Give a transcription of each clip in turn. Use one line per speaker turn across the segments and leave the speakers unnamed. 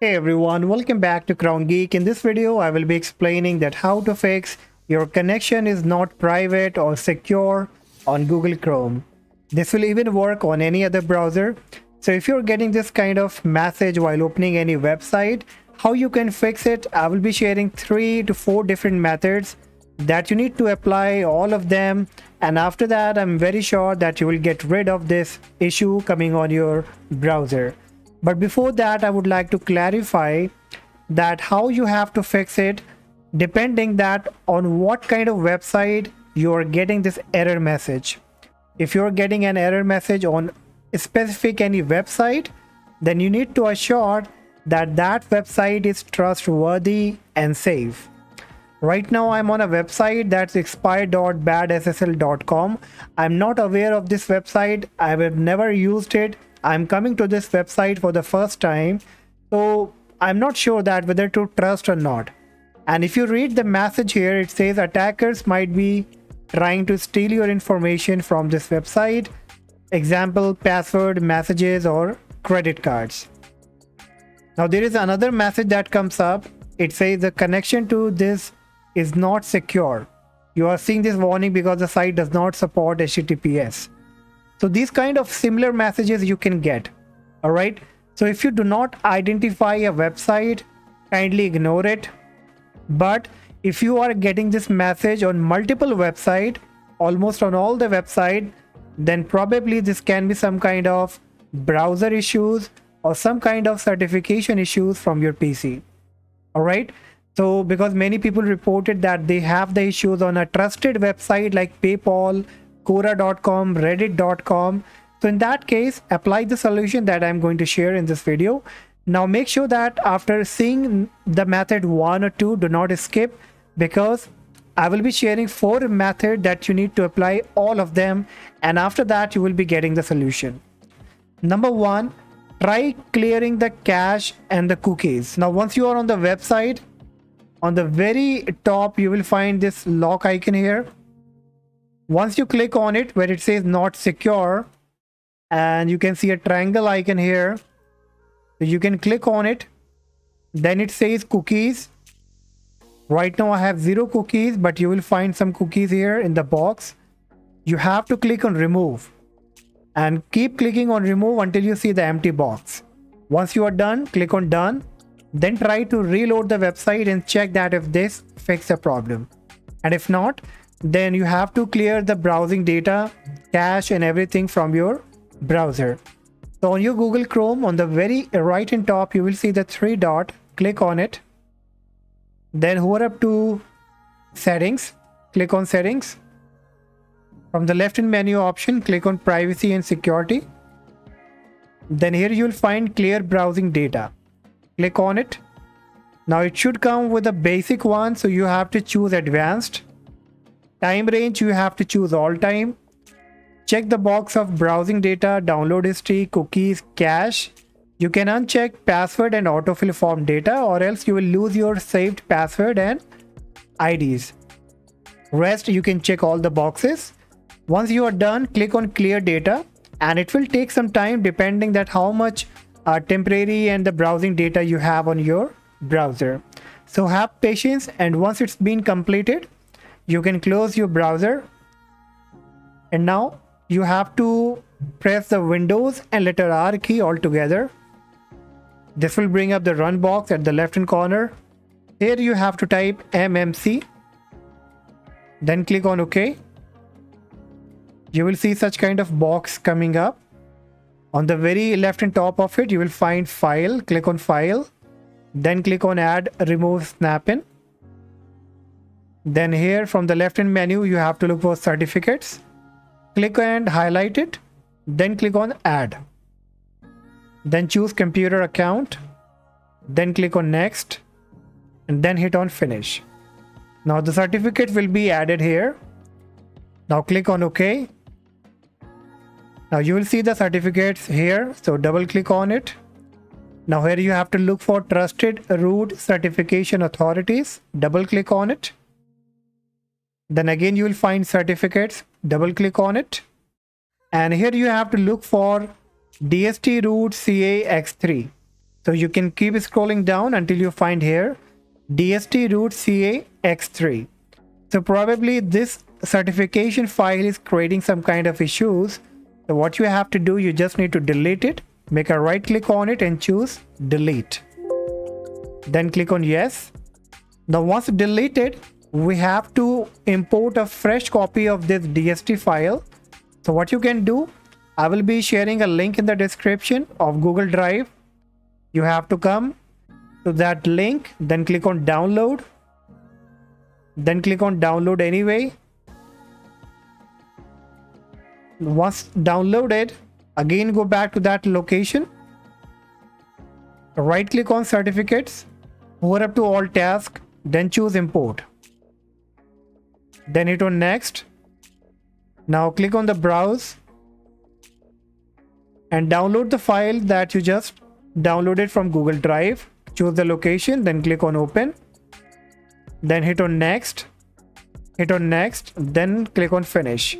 Hey everyone, welcome back to Crown Geek. In this video, I will be explaining that how to fix your connection is not private or secure on Google Chrome. This will even work on any other browser. So if you're getting this kind of message while opening any website, how you can fix it, I will be sharing three to four different methods that you need to apply all of them and after that I'm very sure that you will get rid of this issue coming on your browser. But before that, I would like to clarify that how you have to fix it depending that on what kind of website you are getting this error message. If you're getting an error message on specific any website, then you need to assure that that website is trustworthy and safe. Right now I'm on a website that's expire.badssl.com. I'm not aware of this website. I have never used it I'm coming to this website for the first time, so I'm not sure that whether to trust or not. And if you read the message here, it says attackers might be trying to steal your information from this website. Example, password, messages, or credit cards. Now there is another message that comes up. It says the connection to this is not secure. You are seeing this warning because the site does not support HTTPS. So these kind of similar messages you can get. All right. So if you do not identify a website, kindly ignore it. But if you are getting this message on multiple website, almost on all the website, then probably this can be some kind of browser issues or some kind of certification issues from your PC. All right. So because many people reported that they have the issues on a trusted website like PayPal, Quora.com, Reddit.com. So in that case, apply the solution that I'm going to share in this video. Now make sure that after seeing the method one or two, do not skip because I will be sharing four methods that you need to apply all of them. And after that, you will be getting the solution. Number one, try clearing the cache and the cookies. Now, once you are on the website, on the very top, you will find this lock icon here once you click on it where it says not secure and you can see a triangle icon here. So you can click on it. Then it says cookies. Right now i have zero cookies but you will find some cookies here in the box. You have to click on remove. And keep clicking on remove until you see the empty box. Once you are done click on done. Then try to reload the website and check that if this fix the problem. And if not then you have to clear the browsing data, cache and everything from your browser. So on your Google Chrome, on the very right in top, you will see the three dot, click on it. Then hover up to settings, click on settings. From the left in menu option, click on privacy and security. Then here you will find clear browsing data. Click on it. Now it should come with a basic one, so you have to choose advanced Time range, you have to choose all time. Check the box of browsing data, download history, cookies, cache. You can uncheck password and autofill form data or else you will lose your saved password and IDs. Rest, you can check all the boxes. Once you are done, click on clear data and it will take some time depending that how much uh, temporary and the browsing data you have on your browser. So have patience and once it's been completed, you can close your browser and now you have to press the Windows and letter R key all together. This will bring up the run box at the left hand corner. Here you have to type MMC. Then click on OK. You will see such kind of box coming up. On the very left and top of it, you will find File. Click on File. Then click on Add Remove Snap-in. Then here from the left hand menu, you have to look for certificates. Click and highlight it. Then click on add. Then choose computer account. Then click on next and then hit on finish. Now the certificate will be added here. Now click on OK. Now you will see the certificates here. So double click on it. Now here you have to look for trusted root certification authorities. Double click on it. Then again, you will find certificates. Double click on it. And here you have to look for DST root CA X3. So you can keep scrolling down until you find here DST root CA X3. So probably this certification file is creating some kind of issues. So what you have to do, you just need to delete it, make a right click on it and choose delete. Then click on yes. Now once deleted, we have to import a fresh copy of this DST file. So what you can do, I will be sharing a link in the description of Google Drive. You have to come to that link, then click on download. Then click on download anyway. Once downloaded, again go back to that location. Right click on certificates, hover up to all tasks, then choose import. Then hit on next. Now click on the browse and download the file that you just downloaded from Google Drive. Choose the location, then click on open. Then hit on next. Hit on next, then click on finish.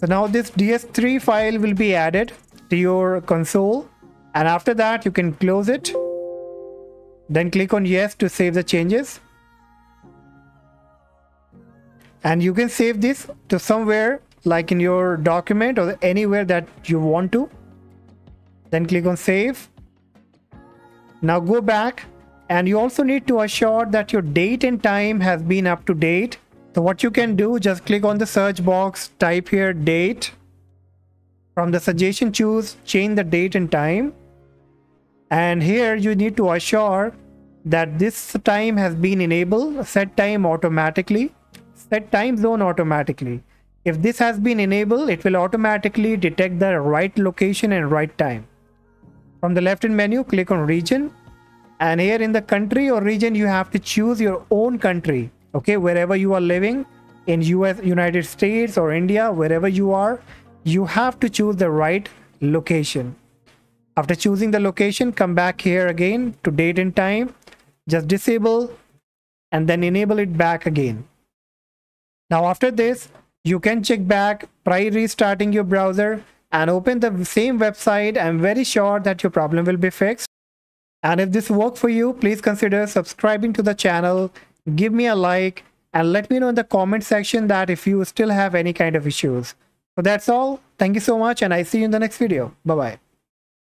So now this DS3 file will be added to your console and after that you can close it. Then click on yes to save the changes. And you can save this to somewhere like in your document or anywhere that you want to. Then click on save. Now go back and you also need to assure that your date and time has been up to date. So what you can do just click on the search box type here date. From the suggestion choose change the date and time. And here you need to assure that this time has been enabled set time automatically set time zone automatically if this has been enabled, it will automatically detect the right location and right time. From the left hand menu, click on region. And here in the country or region, you have to choose your own country. Okay, wherever you are living in US, United States or India, wherever you are, you have to choose the right location. After choosing the location, come back here again to date and time. Just disable and then enable it back again. Now after this, you can check back try restarting your browser and open the same website. I'm very sure that your problem will be fixed. And if this worked for you please consider subscribing to the channel give me a like and let me know in the comment section that if you still have any kind of issues. So that's all. Thank you so much and i see you in the next video. Bye bye